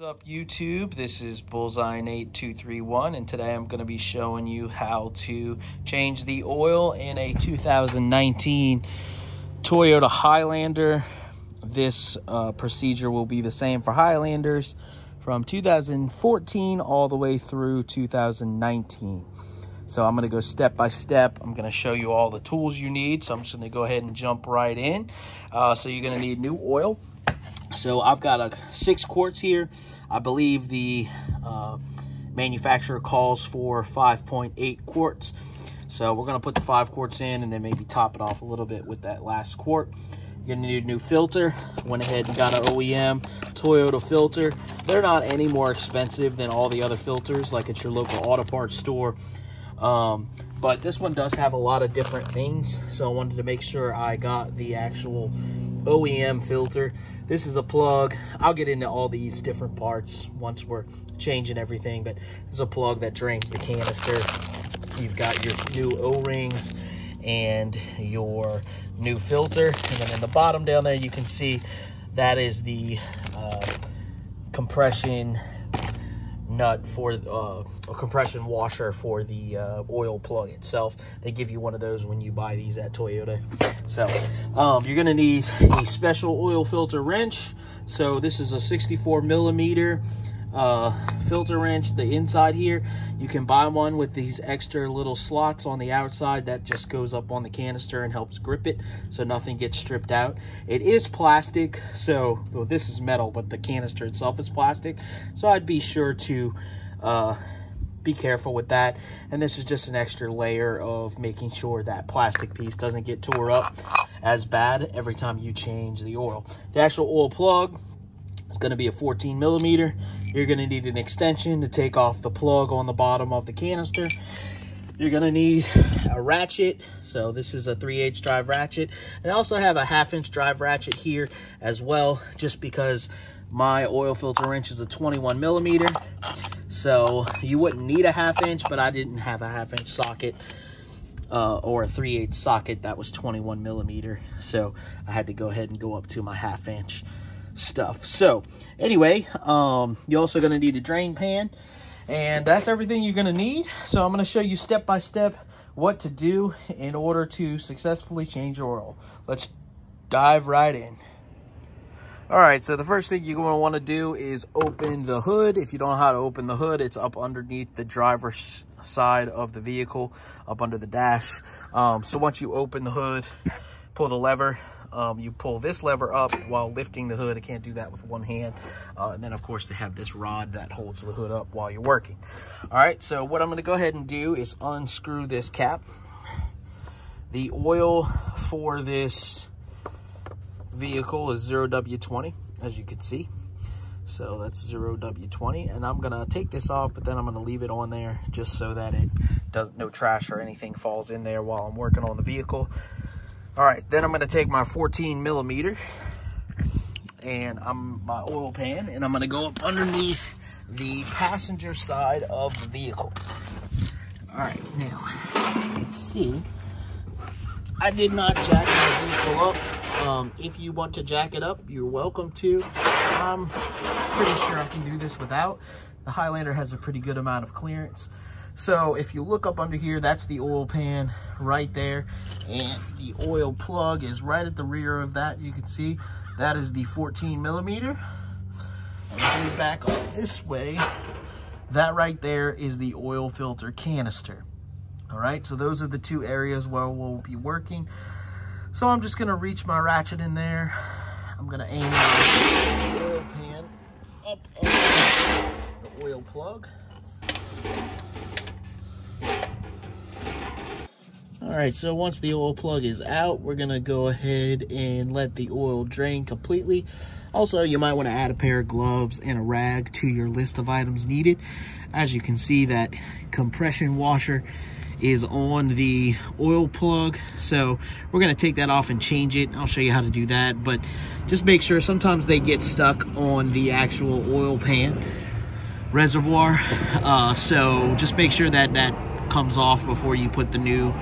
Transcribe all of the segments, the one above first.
What's up YouTube? This is BullseyeNate231 and today I'm going to be showing you how to change the oil in a 2019 Toyota Highlander. This uh, procedure will be the same for Highlanders from 2014 all the way through 2019. So I'm going to go step by step. I'm going to show you all the tools you need. So I'm just going to go ahead and jump right in. Uh, so you're going to need new oil so I've got a six quarts here. I believe the uh, manufacturer calls for 5.8 quarts. So we're gonna put the five quarts in and then maybe top it off a little bit with that last quart. You're gonna need a new filter. Went ahead and got an OEM Toyota filter. They're not any more expensive than all the other filters like at your local auto parts store. Um, but this one does have a lot of different things. So I wanted to make sure I got the actual OEM filter. This is a plug. I'll get into all these different parts once we're changing everything, but this is a plug that drains the canister. You've got your new O-rings and your new filter. And then in the bottom down there, you can see that is the uh, compression nut for uh, a compression washer for the uh, oil plug itself. They give you one of those when you buy these at Toyota. So um, you're gonna need a special oil filter wrench. So this is a 64 millimeter uh, filter wrench, the inside here. You can buy one with these extra little slots on the outside that just goes up on the canister and helps grip it so nothing gets stripped out. It is plastic, so well, this is metal, but the canister itself is plastic. So I'd be sure to uh, be careful with that. And this is just an extra layer of making sure that plastic piece doesn't get tore up as bad every time you change the oil. The actual oil plug it's going to be a 14 millimeter. You're going to need an extension to take off the plug on the bottom of the canister. You're going to need a ratchet. So this is a 3 8 drive ratchet. And I also have a half inch drive ratchet here as well, just because my oil filter wrench is a 21 millimeter. So you wouldn't need a half inch, but I didn't have a half inch socket. Uh, or a 3 8 socket that was 21 millimeter. So I had to go ahead and go up to my half inch stuff. So anyway, um, you're also going to need a drain pan. And that's everything you're going to need. So I'm going to show you step by step what to do in order to successfully change oil. Let's dive right in. All right, so the first thing you're going to want to do is open the hood. If you don't know how to open the hood, it's up underneath the driver's side of the vehicle, up under the dash. Um, so once you open the hood, pull the lever, um, you pull this lever up while lifting the hood. I can't do that with one hand. Uh, and then, of course, they have this rod that holds the hood up while you're working. All right, so what I'm going to go ahead and do is unscrew this cap. The oil for this vehicle is 0W20, as you can see. So that's 0W20. And I'm going to take this off, but then I'm going to leave it on there just so that it does no trash or anything falls in there while I'm working on the vehicle. All right, then I'm gonna take my 14 millimeter and I'm my oil pan and I'm gonna go up underneath the passenger side of the vehicle. All right, now, let's see. I did not jack the vehicle up. Um, if you want to jack it up, you're welcome to. I'm pretty sure I can do this without. The Highlander has a pretty good amount of clearance. So if you look up under here, that's the oil pan right there. And the oil plug is right at the rear of that. You can see that is the 14 millimeter. And back up this way, that right there is the oil filter canister. All right, so those are the two areas where we'll be working. So I'm just gonna reach my ratchet in there. I'm gonna aim the oil pan up on the oil plug. All right, so once the oil plug is out, we're gonna go ahead and let the oil drain completely. Also, you might wanna add a pair of gloves and a rag to your list of items needed. As you can see, that compression washer is on the oil plug. So we're gonna take that off and change it. I'll show you how to do that, but just make sure sometimes they get stuck on the actual oil pan reservoir. Uh, so just make sure that that comes off before you put the new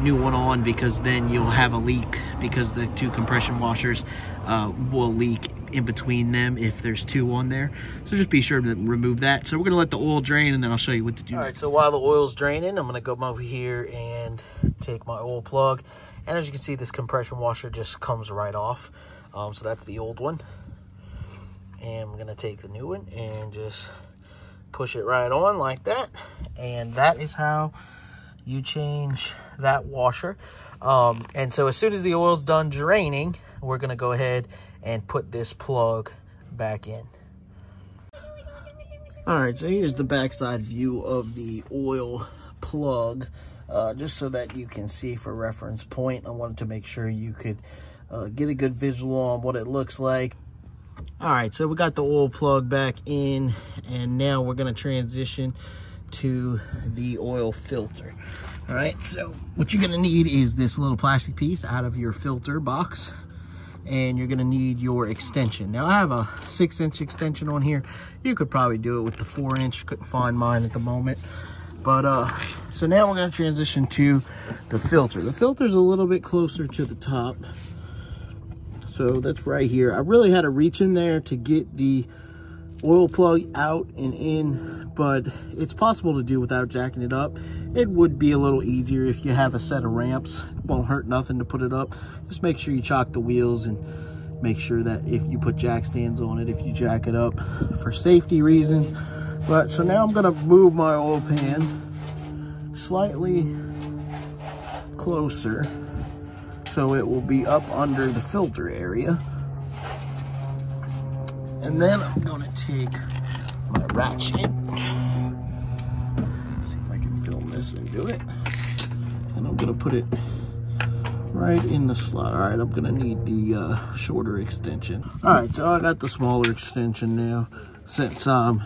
new one on because then you'll have a leak because the two compression washers uh, will leak in between them if there's two on there. So just be sure to remove that. So we're gonna let the oil drain and then I'll show you what to do. All right, so while the oil's draining, I'm gonna go over here and take my oil plug. And as you can see, this compression washer just comes right off. Um, so that's the old one. And I'm gonna take the new one and just push it right on like that. And that is how you change that washer. Um, and so as soon as the oil's done draining, we're gonna go ahead and put this plug back in. All right, so here's the backside view of the oil plug, uh, just so that you can see for reference point. I wanted to make sure you could uh, get a good visual on what it looks like. All right, so we got the oil plug back in, and now we're gonna transition to the oil filter. All right, so what you're gonna need is this little plastic piece out of your filter box and you're gonna need your extension. Now I have a six inch extension on here. You could probably do it with the four inch, couldn't find mine at the moment. But uh, so now we're gonna transition to the filter. The filter is a little bit closer to the top. So that's right here. I really had to reach in there to get the oil plug out and in, but it's possible to do without jacking it up. It would be a little easier if you have a set of ramps. It won't hurt nothing to put it up. Just make sure you chock the wheels and make sure that if you put jack stands on it, if you jack it up for safety reasons. But so now I'm gonna move my oil pan slightly closer so it will be up under the filter area. And then I'm gonna take my ratchet. See if I can film this and do it. And I'm gonna put it right in the slot. All right, I'm gonna need the uh, shorter extension. All right, so I got the smaller extension now. Since I'm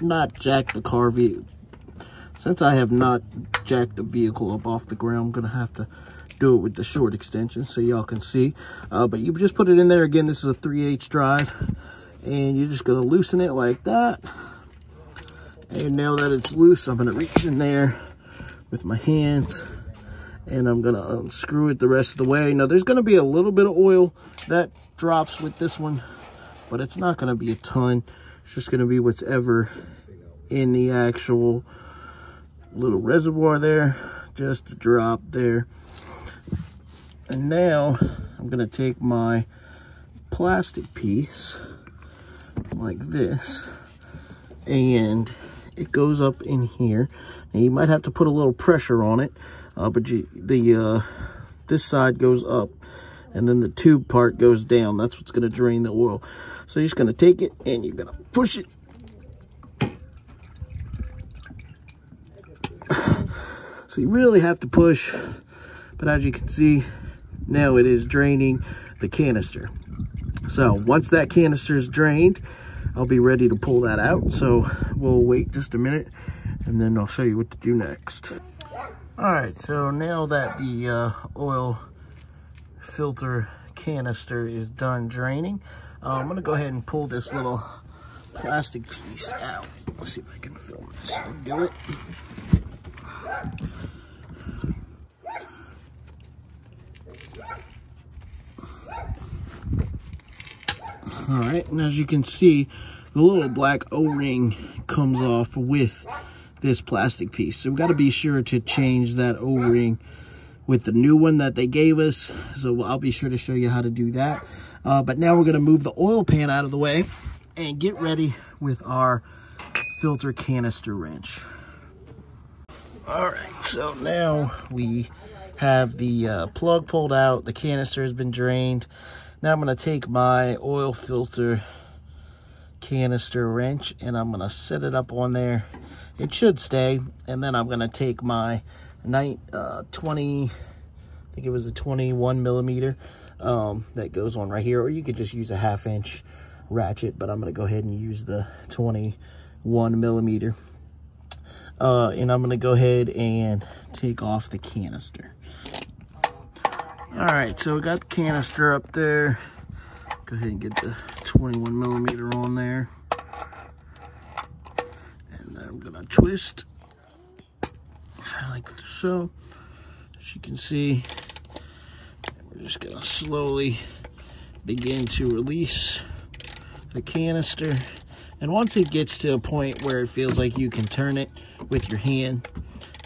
not jacked the car since I have not jacked the vehicle up off the ground, I'm gonna have to do it with the short extension so y'all can see. Uh, but you just put it in there. Again, this is a 3H drive. And you're just going to loosen it like that. And now that it's loose, I'm going to reach in there with my hands. And I'm going to unscrew it the rest of the way. Now, there's going to be a little bit of oil that drops with this one. But it's not going to be a ton. It's just going to be what's ever in the actual little reservoir there. Just a drop there. And now I'm to take my plastic piece like this and it goes up in here. Now you might have to put a little pressure on it, uh, but you, the uh, this side goes up and then the tube part goes down. That's what's to drain the oil. So you're just to take it and you're to push it. So you really have to push, but as you can see, now it is draining the canister. So once that canister is drained, I'll be ready to pull that out. So we'll wait just a minute and then I'll show you what to do next. All right, so now that the uh, oil filter canister is done draining, uh, I'm gonna go ahead and pull this little plastic piece out. Let's see if I can film this and do it. All right, and as you can see, the little black O-ring comes off with this plastic piece. So we've got to be sure to change that O-ring with the new one that they gave us. So I'll be sure to show you how to do that. Uh, but now we're going to move the oil pan out of the way and get ready with our filter canister wrench. All right, so now we have the uh, plug pulled out. The canister has been drained. Now I'm going to take my oil filter canister wrench and I'm going to set it up on there. It should stay. And then I'm going to take my night, uh, 20, I think it was a 21 millimeter um, that goes on right here. Or you could just use a half inch ratchet, but I'm going to go ahead and use the 21 millimeter. Uh, and I'm going to go ahead and take off the canister. All right, so we got the canister up there. Go ahead and get the 21 millimeter on there. And then I'm gonna twist like so. As you can see, we're just gonna slowly begin to release the canister. And once it gets to a point where it feels like you can turn it with your hand,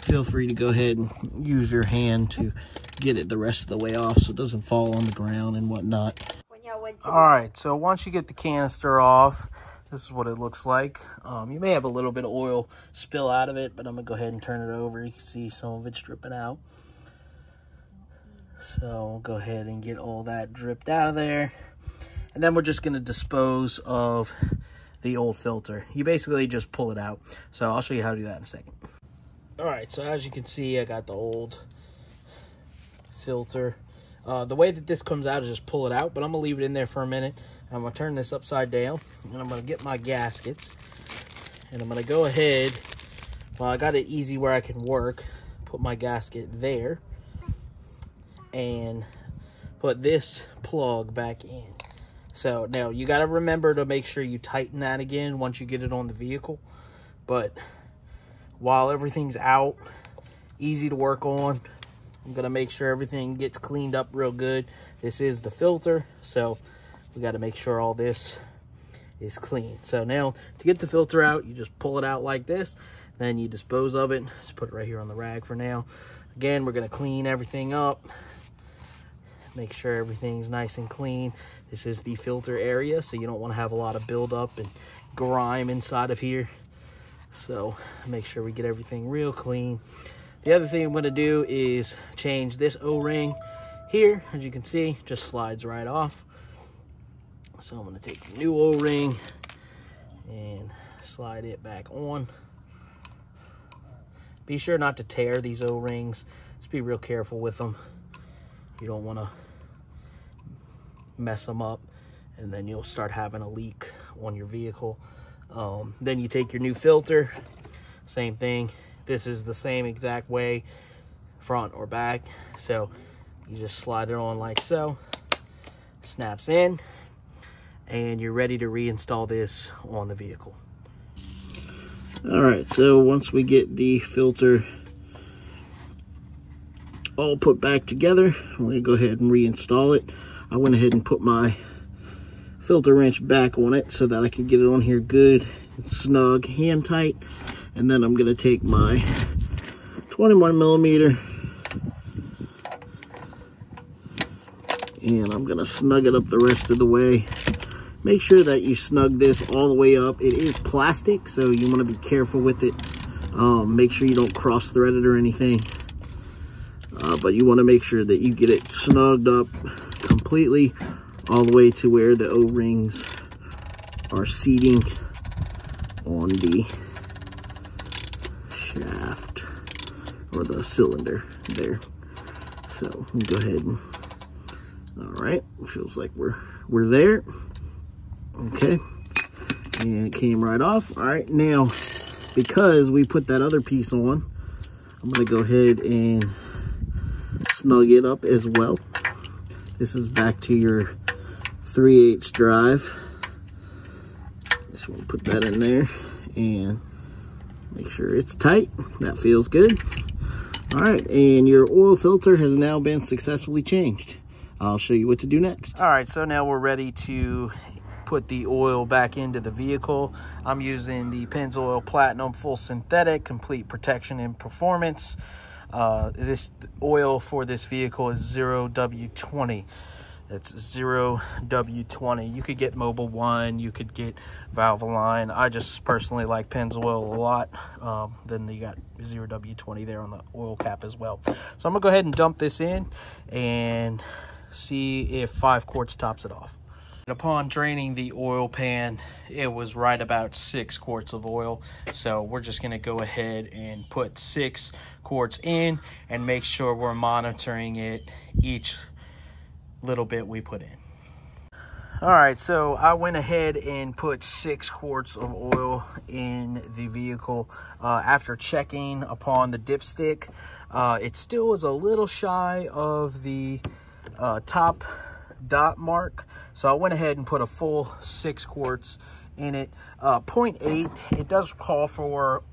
feel free to go ahead and use your hand to get it the rest of the way off so it doesn't fall on the ground and whatnot. All right, so once you get the canister off, this is what it looks like. Um, you may have a little bit of oil spill out of it, but I'm gonna go ahead and turn it over. You can see some of it's dripping out. So go ahead and get all that dripped out of there. And then we're just gonna dispose of the old filter. You basically just pull it out. So I'll show you how to do that in a second. All right, so as you can see, I got the old filter. Uh, the way that this comes out is just pull it out, but I'm gonna leave it in there for a minute. I'm gonna turn this upside down and I'm gonna get my gaskets and I'm gonna go ahead, well, I got it easy where I can work, put my gasket there and put this plug back in. So now you gotta remember to make sure you tighten that again once you get it on the vehicle. But while everything's out, easy to work on, I'm gonna make sure everything gets cleaned up real good. This is the filter, so we got to make sure all this is clean. So now to get the filter out, you just pull it out like this, then you dispose of it. Just put it right here on the rag for now. Again, we're going to clean everything up. Make sure everything's nice and clean. This is the filter area, so you don't want to have a lot of buildup and grime inside of here. So make sure we get everything real clean. The other thing I'm going to do is change this O-ring here. As you can see, just slides right off. So I'm going to take the new O-ring and slide it back on. Be sure not to tear these O-rings. Just be real careful with them. You don't want to mess them up and then you'll start having a leak on your vehicle. Um, then you take your new filter, same thing. This is the same exact way, front or back. So you just slide it on like so, snaps in, and you're ready to reinstall this on the vehicle. All right, so once we get the filter all put back together, I'm gonna go ahead and reinstall it. I went ahead and put my filter wrench back on it so that I could get it on here good, snug, hand tight. And then I'm gonna take my 21 millimeter and I'm gonna snug it up the rest of the way Make sure that you snug this all the way up. It is plastic, so you want to be careful with it. Um, make sure you don't cross thread it or anything. Uh, but you want to make sure that you get it snugged up completely all the way to where the O-rings are seating on the or the cylinder there. So go ahead and, all right, feels like we're, we're there. Okay. And it came right off. All right, now, because we put that other piece on, I'm to go ahead and snug it up as well. This is back to your 3 8 drive. Just want to put that in there and make sure it's tight. That feels good. All right, and your oil filter has now been successfully changed. I'll show you what to do next. All right, so now we're ready to put the oil back into the vehicle. I'm using the Pennzoil Platinum Full Synthetic Complete Protection and Performance. Uh, this oil for this vehicle is 0W20. It's 0W20. You could get Mobil 1, you could get Valvoline. I just personally like Pennzoil a lot. Um, then you got 0W20 there on the oil cap as well. So I'm going to go ahead and dump this in and see if 5 quarts tops it off. Upon draining the oil pan, it was right about six quarts of oil. So we're just gonna go ahead and put six quarts in and make sure we're monitoring it each little bit we put in. All right, so I went ahead and put six quarts of oil in the vehicle. Uh, after checking upon the dipstick, uh, it still is a little shy of the uh, top dot mark. So I went ahead and put a full six quarts in it. Uh, 0.8, it does call for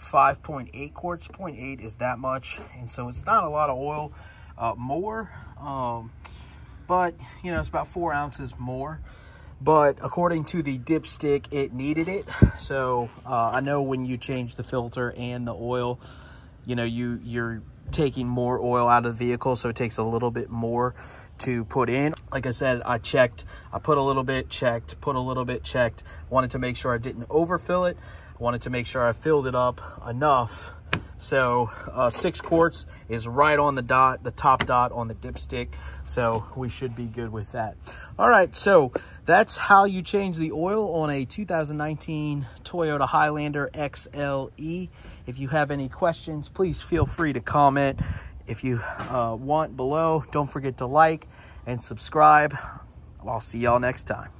5.8 quarts. 0.8 is that much, and so it's not a lot of oil. Uh, more, um, but you know, it's about four ounces more. But according to the dipstick, it needed it. So uh, I know when you change the filter and the oil, you know, you, you're taking more oil out of the vehicle, so it takes a little bit more to put in. Like I said, I checked, I put a little bit, checked, put a little bit, checked. Wanted to make sure I didn't overfill it. I wanted to make sure I filled it up enough. So uh, six quarts is right on the dot, the top dot on the dipstick. So we should be good with that. All right, so that's how you change the oil on a 2019 Toyota Highlander XLE. If you have any questions, please feel free to comment. If you uh, want below, don't forget to like and subscribe. I'll see y'all next time.